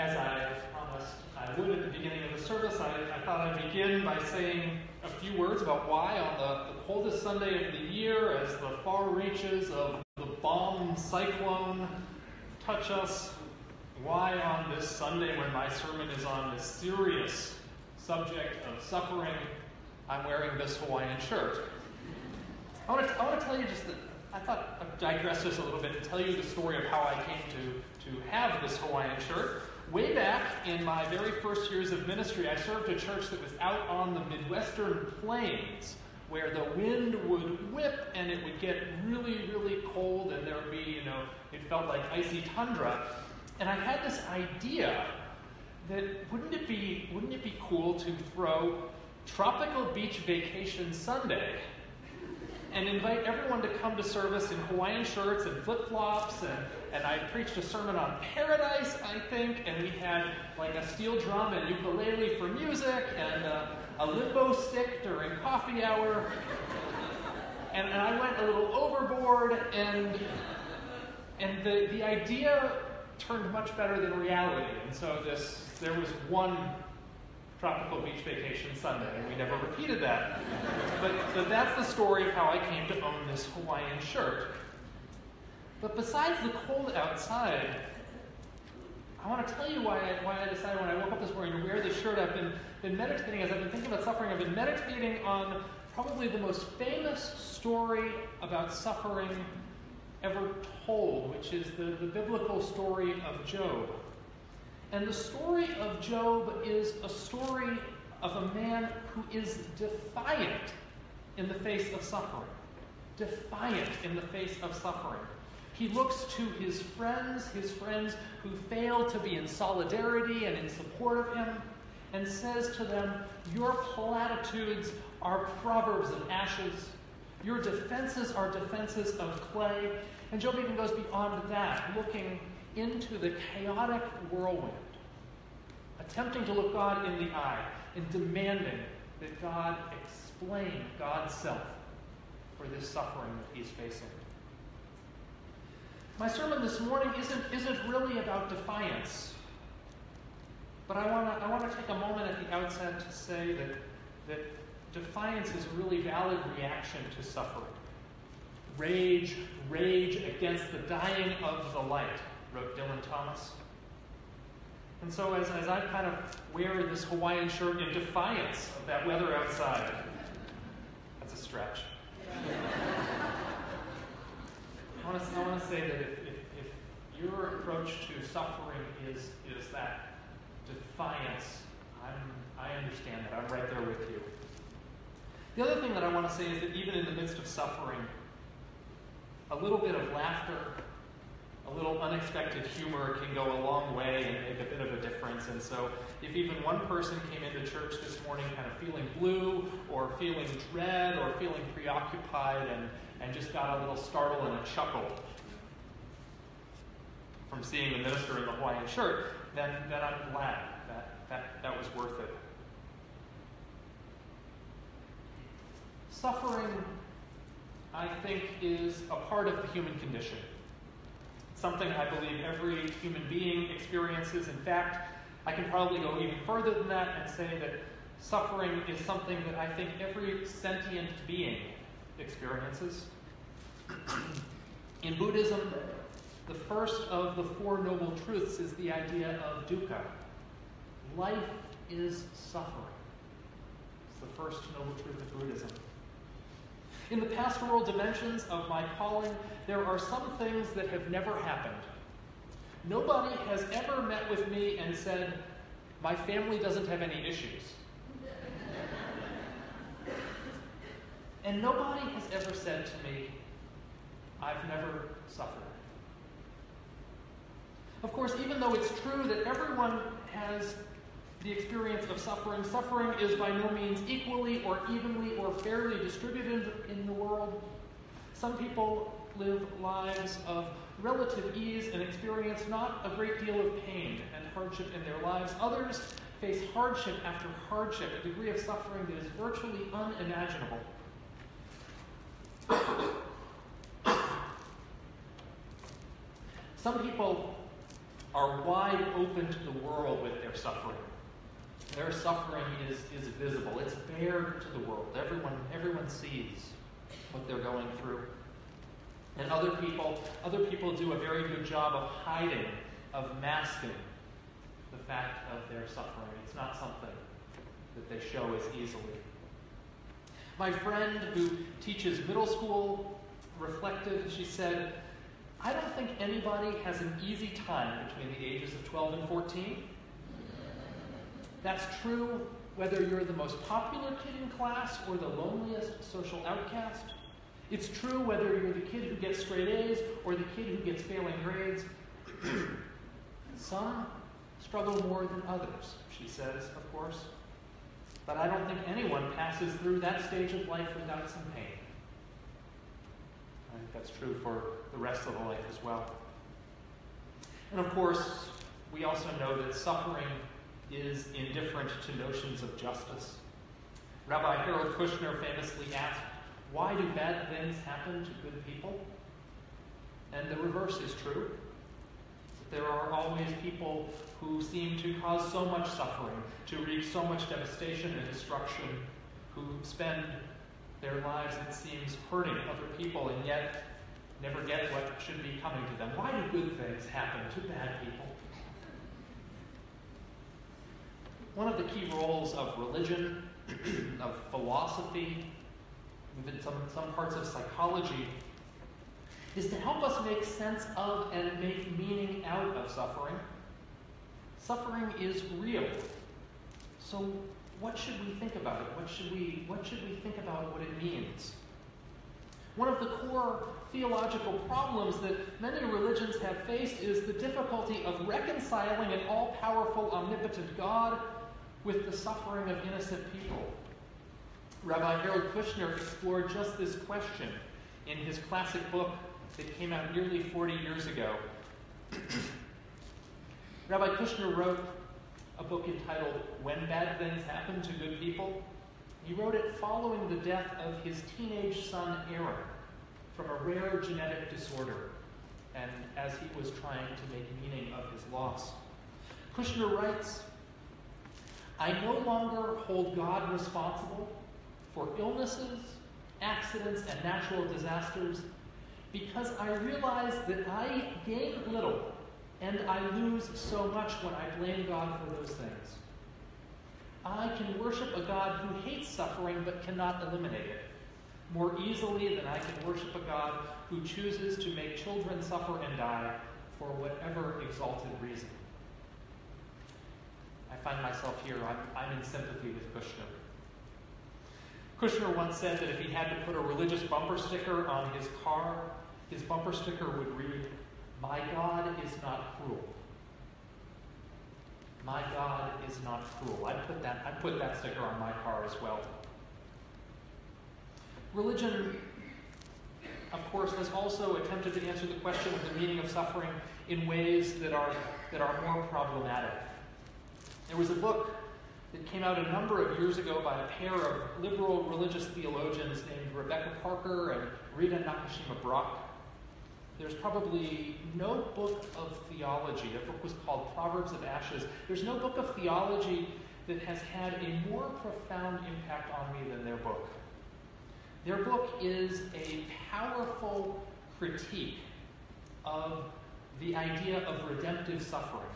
as I promised I would at the beginning of the service, I, I thought I'd begin by saying a few words about why on the, the coldest Sunday of the year, as the far reaches of the bomb cyclone touch us, why on this Sunday when my sermon is on this serious subject of suffering, I'm wearing this Hawaiian shirt. I want to, tell you just that I thought I'd digress just a little bit and tell you the story of how I came to, to have this Hawaiian shirt. Way back in my very first years of ministry, I served a church that was out on the Midwestern plains where the wind would whip and it would get really, really cold and there would be, you know, it felt like icy tundra. And I had this idea that wouldn't it be, wouldn't it be cool to throw Tropical Beach Vacation Sunday and invite everyone to come to service in Hawaiian shirts and flip flops. And, and I preached a sermon on paradise, I think, and we had like a steel drum and ukulele for music and uh, a limbo stick during coffee hour. And, and I went a little overboard, and, and the, the idea turned much better than reality. And so this, there was one tropical beach vacation Sunday, and we never repeated that. But, but that's the story of how I came to own this Hawaiian shirt. But besides the cold outside, I want to tell you why I, why I decided when I woke up this morning to wear this shirt. I've been, been meditating, as I've been thinking about suffering, I've been meditating on probably the most famous story about suffering ever told, which is the, the biblical story of Job. And the story of Job is a story of a man who is defiant in the face of suffering. Defiant in the face of suffering. He looks to his friends, his friends who fail to be in solidarity and in support of him, and says to them, Your platitudes are proverbs of ashes. Your defenses are defenses of clay. And Job even goes beyond that, looking into the chaotic whirlwind, attempting to look God in the eye and demanding that God explain God's self for this suffering that he's facing. My sermon this morning isn't, isn't really about defiance, but I want to I wanna take a moment at the outset to say that, that defiance is a really valid reaction to suffering. Rage, rage against the dying of the light wrote Dylan Thomas. And so as, as I kind of wear this Hawaiian shirt in defiance of that weather outside, that's a stretch. I want to, I want to say that if, if, if your approach to suffering is, is that defiance, I'm, I understand that. I'm right there with you. The other thing that I want to say is that even in the midst of suffering, a little bit of laughter a little unexpected humor can go a long way and make a bit of a difference. And so, if even one person came into church this morning kind of feeling blue or feeling dread or feeling preoccupied and, and just got a little startle and a chuckle from seeing the minister in the Hawaiian shirt, then, then I'm glad that, that that was worth it. Suffering, I think, is a part of the human condition something I believe every human being experiences. In fact, I can probably go even further than that and say that suffering is something that I think every sentient being experiences. In Buddhism, the first of the Four Noble Truths is the idea of dukkha. Life is suffering. It's the first noble truth of Buddhism. In the pastoral dimensions of my calling, there are some things that have never happened. Nobody has ever met with me and said, My family doesn't have any issues. and nobody has ever said to me, I've never suffered. Of course, even though it's true that everyone has the experience of suffering. Suffering is by no means equally or evenly or fairly distributed in the world. Some people live lives of relative ease and experience not a great deal of pain and hardship in their lives. Others face hardship after hardship, a degree of suffering that is virtually unimaginable. Some people are wide open to the world with their suffering. Their suffering is, is visible. It's bare to the world. Everyone, everyone sees what they're going through. And other people, other people do a very good job of hiding, of masking the fact of their suffering. It's not something that they show as easily. My friend who teaches middle school reflected, she said, I don't think anybody has an easy time between the ages of 12 and 14. That's true whether you're the most popular kid in class or the loneliest social outcast. It's true whether you're the kid who gets straight A's or the kid who gets failing grades. Some struggle more than others, she says, of course. But I don't think anyone passes through that stage of life without some pain. I think that's true for the rest of the life as well. And of course, we also know that suffering is indifferent to notions of justice. Rabbi Harold Kushner famously asked, Why do bad things happen to good people? And the reverse is true. There are always people who seem to cause so much suffering, to wreak so much devastation and destruction, who spend their lives, it seems, hurting other people and yet never get what should be coming to them. Why do good things happen to bad people? One of the key roles of religion, of philosophy, even some, some parts of psychology, is to help us make sense of and make meaning out of suffering. Suffering is real. So what should we think about it? What should we, what should we think about what it means? One of the core theological problems that many religions have faced is the difficulty of reconciling an all powerful, omnipotent God with the suffering of innocent people. Rabbi Harold Kushner explored just this question in his classic book that came out nearly 40 years ago. Rabbi Kushner wrote a book entitled When Bad Things Happen to Good People. He wrote it following the death of his teenage son Aaron from a rare genetic disorder and as he was trying to make meaning of his loss. Kushner writes, I no longer hold God responsible for illnesses, accidents, and natural disasters because I realize that I gain little and I lose so much when I blame God for those things. I can worship a God who hates suffering but cannot eliminate it more easily than I can worship a God who chooses to make children suffer and die for whatever exalted reason. I find myself here, I'm, I'm in sympathy with Kushner. Kushner once said that if he had to put a religious bumper sticker on his car, his bumper sticker would read, My God is not cruel. My God is not cruel. I put that, I put that sticker on my car as well. Religion, of course, has also attempted to answer the question of the meaning of suffering in ways that are, that are more problematic. There was a book that came out a number of years ago by a pair of liberal religious theologians named Rebecca Parker and Rita Nakashima Brock. There's probably no book of theology. That book was called Proverbs of Ashes. There's no book of theology that has had a more profound impact on me than their book. Their book is a powerful critique of the idea of redemptive suffering.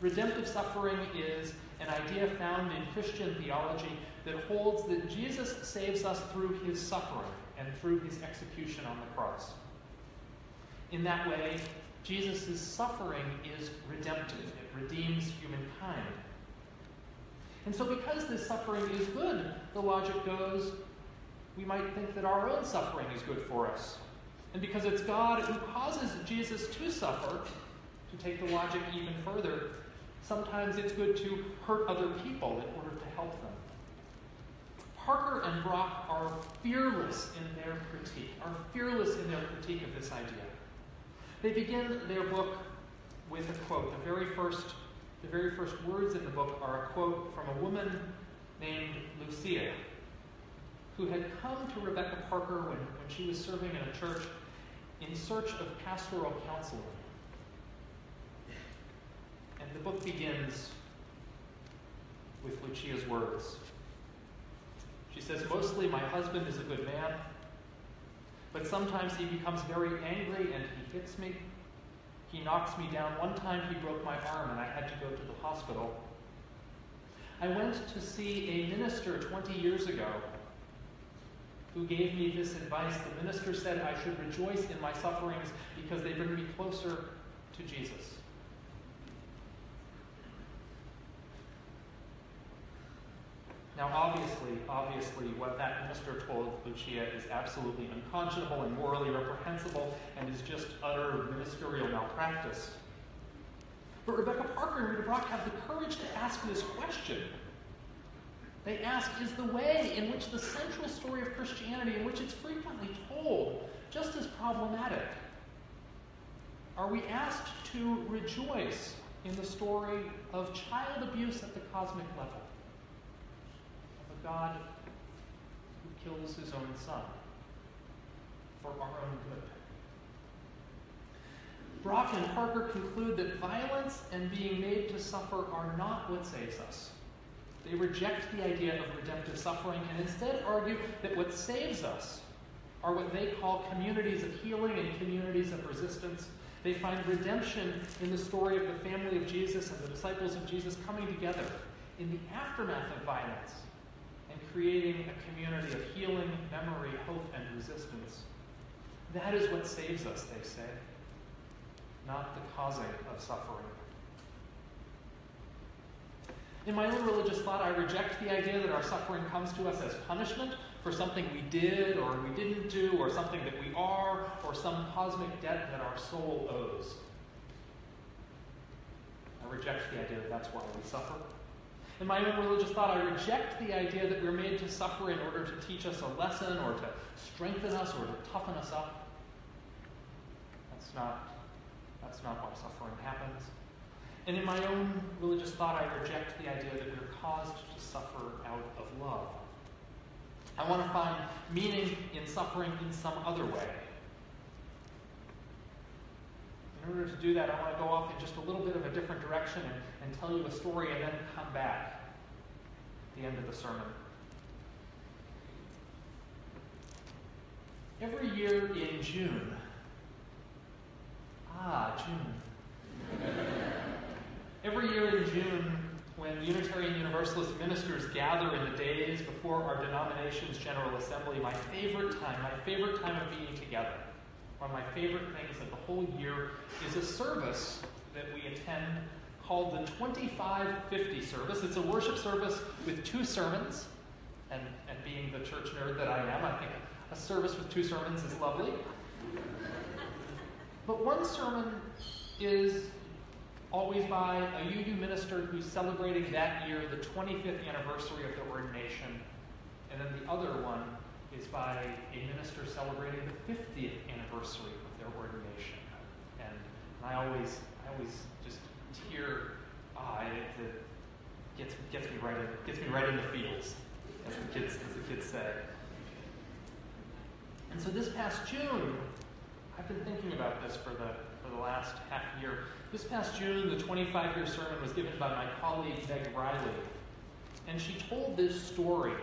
Redemptive suffering is an idea found in Christian theology that holds that Jesus saves us through his suffering and through his execution on the cross. In that way, Jesus' suffering is redemptive, it redeems humankind. And so, because this suffering is good, the logic goes, we might think that our own suffering is good for us. And because it's God who causes Jesus to suffer, to take the logic even further, sometimes it's good to hurt other people in order to help them. Parker and Brock are fearless in their critique, are fearless in their critique of this idea. They begin their book with a quote. The very first, the very first words in the book are a quote from a woman named Lucia, who had come to Rebecca Parker when, when she was serving in a church in search of pastoral counseling. And the book begins with Lucia's words. She says, Mostly my husband is a good man, but sometimes he becomes very angry and he hits me. He knocks me down. One time he broke my arm and I had to go to the hospital. I went to see a minister 20 years ago who gave me this advice. The minister said I should rejoice in my sufferings because they bring me closer to Jesus. Now, obviously, obviously, what that minister told Lucia is absolutely unconscionable and morally reprehensible and is just utter ministerial malpractice. But Rebecca Parker and Rita Brock have the courage to ask this question. They ask Is the way in which the central story of Christianity, in which it's frequently told, just as problematic? Are we asked to rejoice in the story of child abuse at the cosmic level? God who kills his own son for our own good. Brock and Parker conclude that violence and being made to suffer are not what saves us. They reject the idea of redemptive suffering and instead argue that what saves us are what they call communities of healing and communities of resistance. They find redemption in the story of the family of Jesus and the disciples of Jesus coming together in the aftermath of violence creating a community of healing, memory, hope, and resistance. That is what saves us, they say, not the causing of suffering. In my own religious thought, I reject the idea that our suffering comes to us as punishment for something we did or we didn't do, or something that we are, or some cosmic debt that our soul owes. I reject the idea that that's why we suffer. In my own religious thought, I reject the idea that we're made to suffer in order to teach us a lesson or to strengthen us or to toughen us up. That's not, that's not why suffering happens. And in my own religious thought, I reject the idea that we're caused to suffer out of love. I want to find meaning in suffering in some other way. Order to do that, I want to go off in just a little bit of a different direction and, and tell you a story and then come back at the end of the sermon. Every year in June, ah, June. Every year in June, when Unitarian Universalist ministers gather in the days before our denomination's General Assembly, my favorite time, my favorite time of being together one of my favorite things of the whole year is a service that we attend called the 2550 service. It's a worship service with two sermons, and, and being the church nerd that I am, I think a service with two sermons is lovely. But one sermon is always by a UU minister who's celebrating that year the 25th anniversary of their ordination, and then the other one is by a minister celebrating the 50th anniversary of their ordination. And, I always, I always just tear, ah, it, it gets, gets, me right in, gets me right in the feels, as the kids, as the kids say. And so this past June, I've been thinking about this for the, for the last half year. This past June, the 25 year sermon was given by my colleague Meg Riley. And she told this story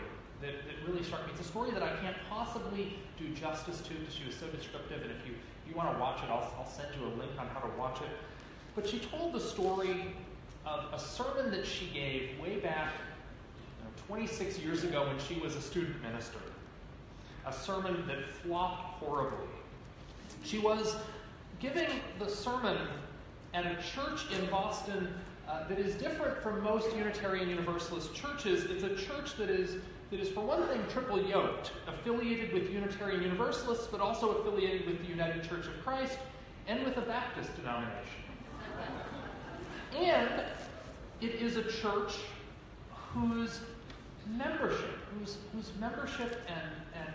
that, that really struck me. It's a story that I can't possibly do justice to because she was so descriptive. And if you, if you want to watch it, I'll, I'll send you a link on how to watch it. But she told the story of a sermon that she gave way back you know, 26 years ago when she was a student minister. A sermon that flopped horribly. She was giving the sermon at a church in Boston uh, that is different from most Unitarian Universalist churches. It's a church that is that is, for one thing, triple yoked, affiliated with Unitarian Universalists, but also affiliated with the United Church of Christ and with a Baptist denomination. And it is a church whose membership, whose, whose membership and, and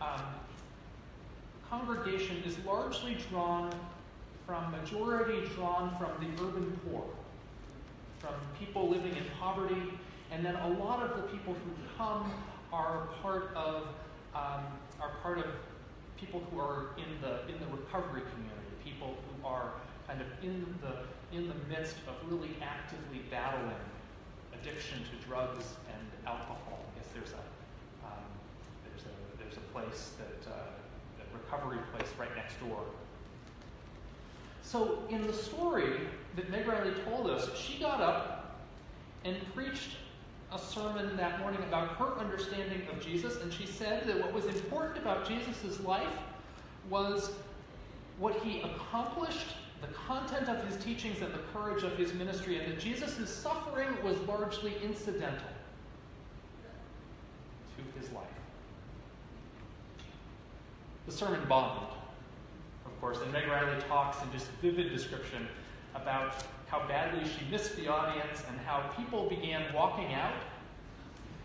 um, congregation is largely drawn from, majority drawn from the urban poor, from people living in poverty and then a lot of the people who come are part of um, are part of people who are in the in the recovery community, people who are kind of in the, in the midst of really actively battling addiction to drugs and alcohol. I guess there's a, um, there's a, there's a place that, uh, a recovery place right next door. So in the story that Meg Riley told us, she got up and preached a sermon that morning about her understanding of Jesus, and she said that what was important about Jesus' life was what he accomplished, the content of his teachings, and the courage of his ministry, and that Jesus' suffering was largely incidental to his life. The sermon bombed, of course, and Meg Riley talks in just vivid description about how badly she missed the audience and how people began walking out.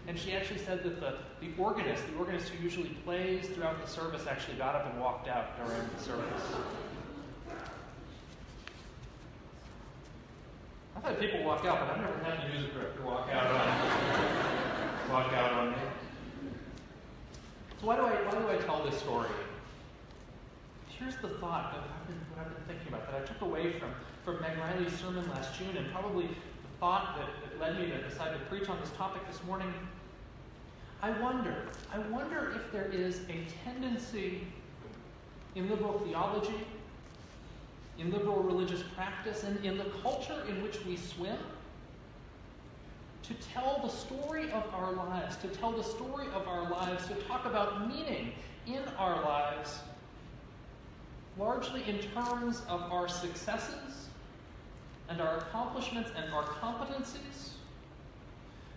And she actually said that the, the organist, the organist who usually plays throughout the service, actually got up and walked out during the service. I've had people walk out, but I've never had a music director walk out on walk out on me. So why do I why do I tell this story? Here's the thought that I've been, I've been thinking about that I took away from from Meg Riley's sermon last June, and probably the thought that, that led me to decide to preach on this topic this morning. I wonder, I wonder if there is a tendency in liberal theology, in liberal religious practice, and in the culture in which we swim to tell the story of our lives, to tell the story of our lives, to talk about meaning in our lives, largely in terms of our successes and our accomplishments and our competencies,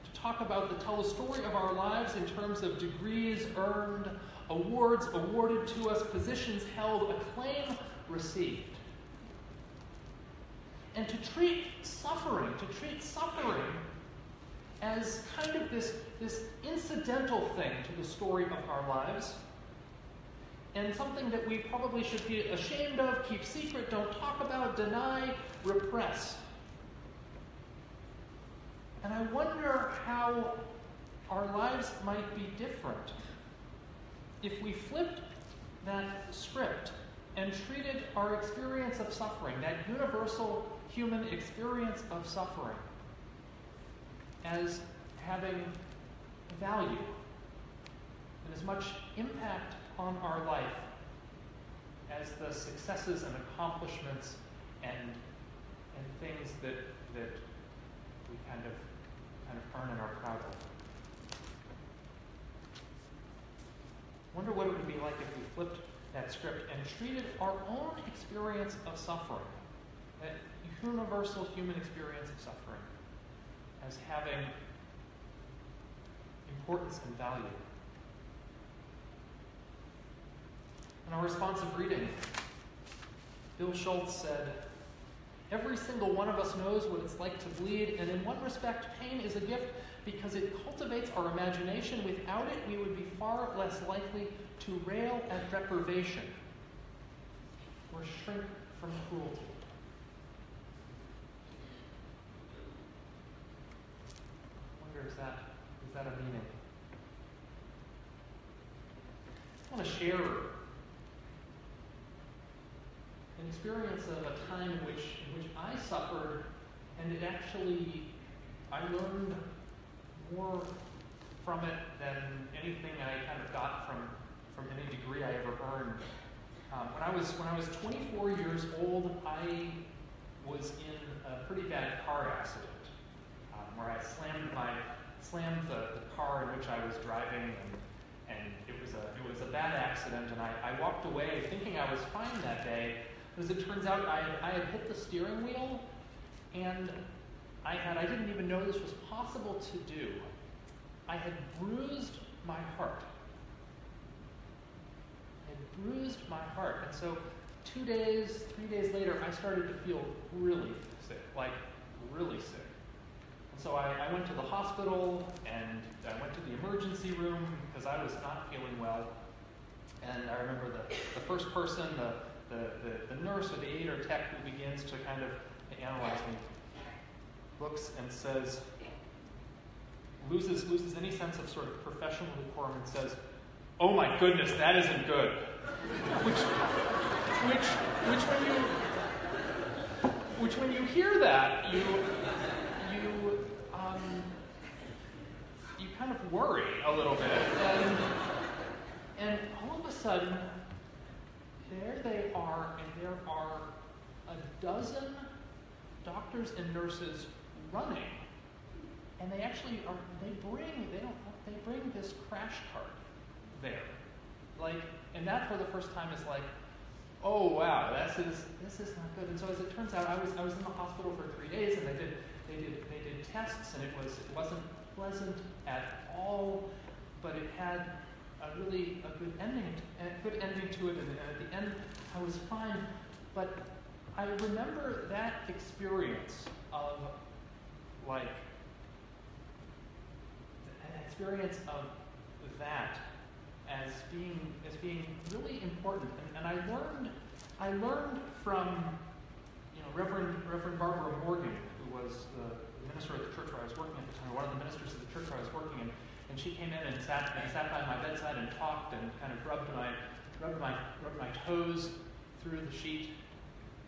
to talk about, the tell the story of our lives in terms of degrees earned, awards awarded to us, positions held, acclaim received. And to treat suffering, to treat suffering as kind of this, this incidental thing to the story of our lives and something that we probably should be ashamed of, keep secret, don't talk about, deny, repress. And I wonder how our lives might be different if we flipped that script and treated our experience of suffering, that universal human experience of suffering, as having value and as much impact on our life as the successes and accomplishments and, and things that, that we kind of, kind of earn and are proud of. wonder what it would be like if we flipped that script and treated our own experience of suffering, that universal human experience of suffering, as having importance and value. In our responsive reading, Bill Schulz said, Every single one of us knows what it's like to bleed, and in one respect, pain is a gift because it cultivates our imagination. Without it, we would be far less likely to rail at deprivation or shrink from cruelty. Wonder, is that, is that a meaning? I want to share an experience of a time in which, in which I suffered, and it actually, I learned more from it than anything I kind of got from, from any degree I ever earned. Um, when I was when I was 24 years old, I was in a pretty bad car accident um, where I slammed my slammed the, the car in which I was driving, and, and it was a it was a bad accident. And I, I walked away thinking I was fine that day, as it turns out, I, had, I had hit the steering wheel, and I had, I didn't even know this was possible to do. I had bruised my heart. I had bruised my heart. And so, two days, three days later, I started to feel really sick, like really sick. And so I, I went to the hospital and I went to the emergency room because I was not feeling well. And I remember the, the first person, the, the, the, the nurse or the aide or tech who begins to kind of analyze me looks and says, loses, loses any sense of sort of professional decorum and says, oh my goodness, that isn't good. which, which, which when you, which when you hear that, you you um, you kind of worry a little bit, and and all of a sudden, there they are, and there are a dozen doctors and nurses running, and they actually are. They bring they don't they bring this crash cart there, like, and that for the first time is like oh wow, this is this is not good. And so as it turns out, I was I was in the hospital for three days, and they did they did they did tests, and it was it wasn't pleasant at all, but it had a really a good ending, a good ending to it. And, at the end, I was fine. But I remember that experience of like an experience of that as being as being really important. And, and I learned I learned from you know Reverend Reverend Barbara Morgan, who was the minister of the church where I was working at the time, one of the ministers of the church where I was working in, and she came in and sat and sat by my bedside and talked and kind of rubbed my rubbed my rubbed my toes through the sheet,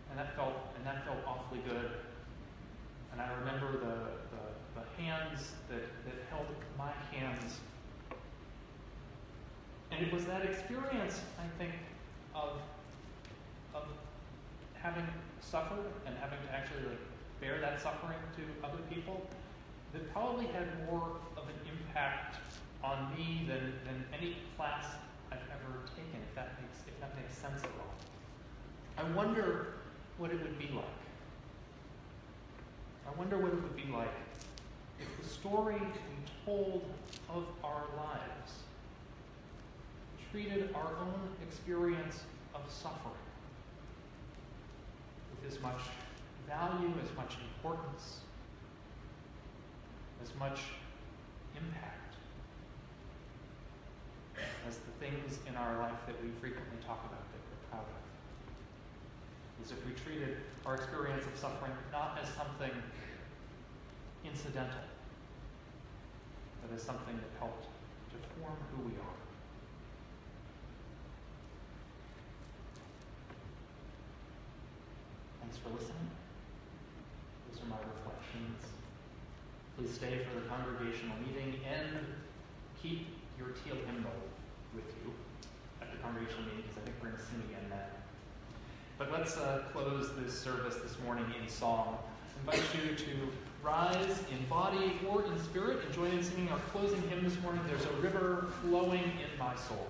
and that felt and that felt awfully good. And I remember the, the, the hands that, that held my hands and it was that experience, I think, of, of having suffered and having to actually like, bear that suffering to other people that probably had more of an impact on me than, than any class I've ever taken, if that makes if that makes sense at all. I wonder what it would be like. I wonder what it would be like if the story we told of our lives treated our own experience of suffering with as much value, as much importance, as much impact as the things in our life that we frequently talk about that we're proud of. As if we treated our experience of suffering not as something incidental, but as something that helped to form who we are. Thanks for listening. Those are my reflections. Please stay for the congregational meeting and keep your teal hymnal with you at the congregational meeting because I think we're going to sing again then. But let's uh, close this service this morning in song. I invite you to rise in body or in spirit and join in singing our closing hymn this morning. There's a river flowing in my soul.